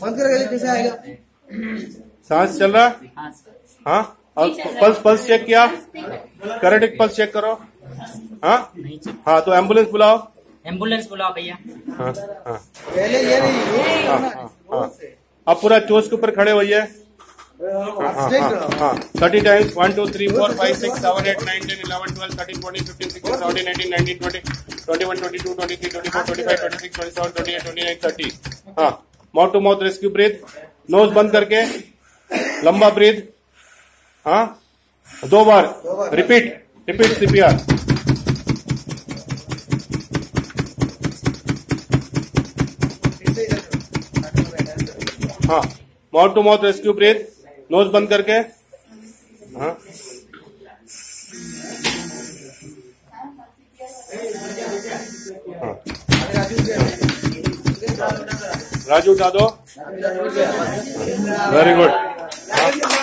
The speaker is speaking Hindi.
बंद करेगा कैसे आएगा? सांस चल रहा हाँ? हाँ और पल्स पल्स चेक किया? करेक्ट पल्स चेक करो। हाँ? हाँ तो एंबुलेंस बुलाओ। एंबुलेंस बुलाओ भैया। हाँ हाँ। पहले ये नहीं हाँ हाँ हाँ। अब पूरा चोस के ऊपर खड़े होइए। हाँ thirty times one two three four five six seven eight nine ten eleven twelve thirteen fourteen fifteen sixteen seventeen eighteen nineteen twenty हाँ mouth to mouth rescue breath nose बंद करके लंबा ब्रीथ हाँ दो बार रिपीट रिपीट सीपीआर हाँ mouth to mouth rescue breath nose बंद करके हाँ Raju Dado? Very good.